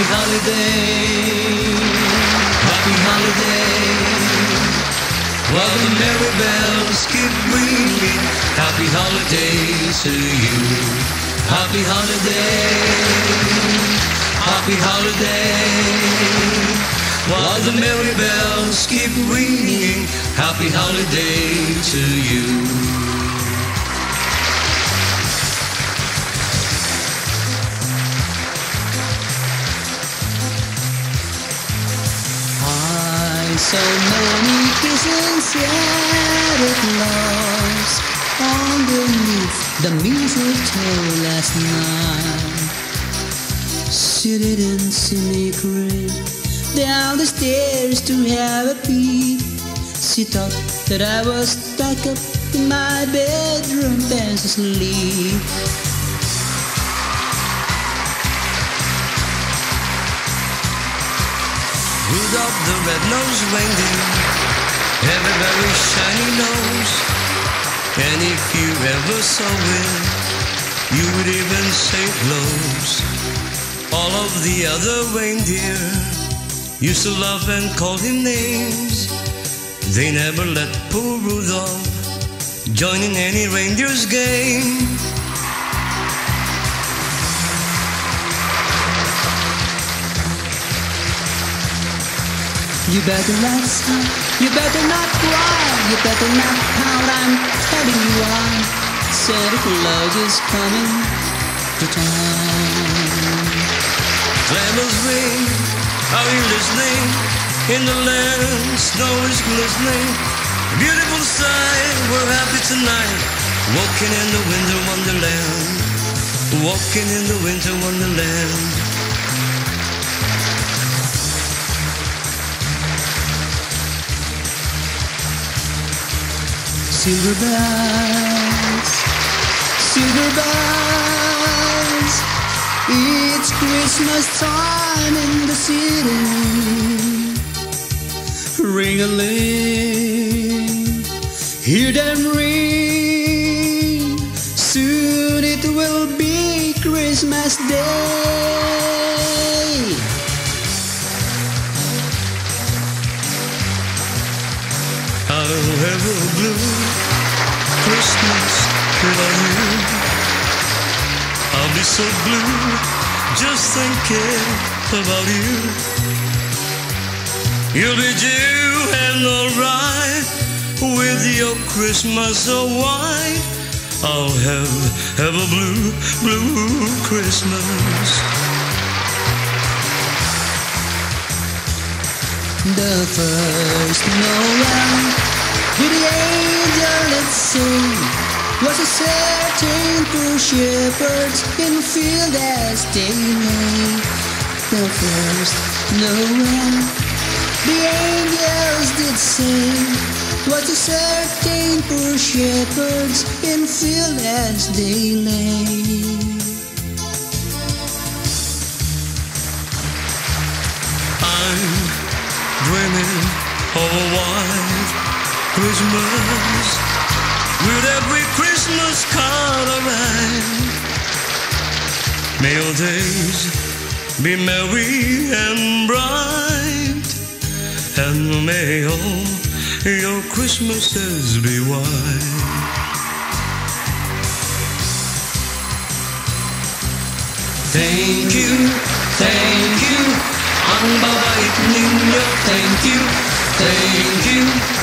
Happy holiday, happy holiday. While the merry bells keep ringing, happy holiday to you. Happy holiday, happy holiday. While the merry bells keep ringing, happy holiday to you. Saw many kisses shattered lost underneath the mistletoe last night. She didn't see me creep down the stairs to have a peep. She thought that I was stuck up in my bedroom fast asleep. Rudolph the red-nosed reindeer have a very shiny nose. And if you ever saw it, you would even say it glows. All of the other reindeer used to love and call him names. They never let poor Rudolph join in any reindeer's game. You better not sigh, you better not cry, you better not pout, I'm telling you why. Santa Claus is coming to town. Clamours ring, are you listening? In the land, snow is glistening. Beautiful sight, we're happy tonight. Walking in the winter wonderland. Walking in the winter wonderland. Silver bells, silver bells. It's Christmas time in the city. Ring a ling, hear them ring. Soon it will be Christmas Day. A blue Christmas without you. I'll be so blue just thinking about you. You'll be Jew and alright with your Christmas white. I'll have have a blue, blue Christmas. The first Noel with the angel let's sing was a certain poor shepherds in the field as they lay. The first Noel the angels did sing was a certain poor shepherds in the field as they lay. Dreaming of a white Christmas with every Christmas card write. May your days be merry and bright, and may all your Christmases be white. Thank you, thank you, bao bay nhưng nhớ. Thành you thành you.